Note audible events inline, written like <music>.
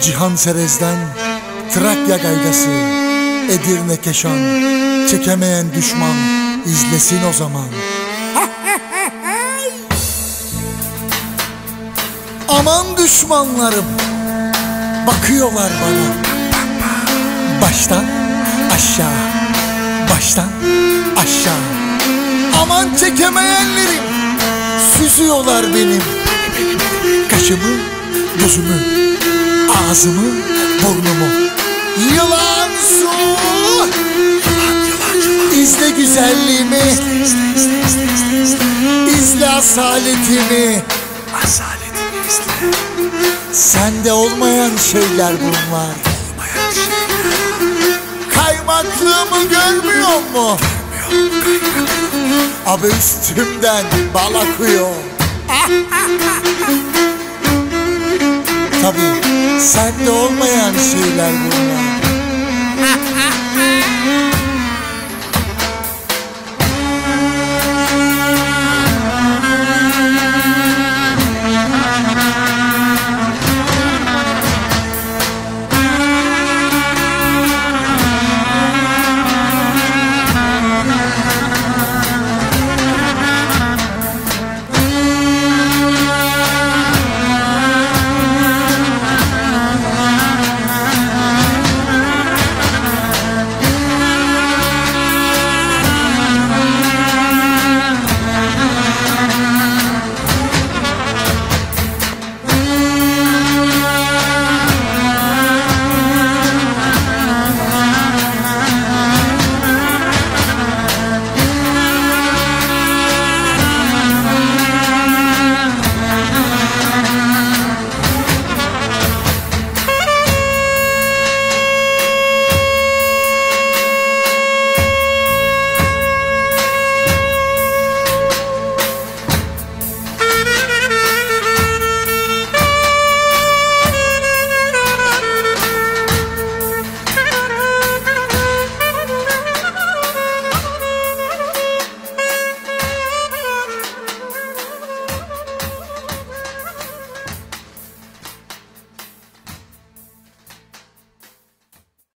Cihan Serez'den Trakya gaygası Edirne Keşan Çekemeyen düşman izlesin o zaman. <laughs> Aman düşmanlarım Bakıyorlar bana. Baştan aşağı Baştan aşağı. Aman çekemeyenlerim Süzüyorlar benim. Kaşımı, gözümü, ağzımı, burnumu. Yılan su. İzle güzelliğimi. İzle asaletimi. Asaletini izle. Sende olmayan şeyler bunlar. Kaymaklığımı görmüyor mu? Abi üstümden bal akıyor <laughs> Sende olmayan şeyler bunlar <laughs>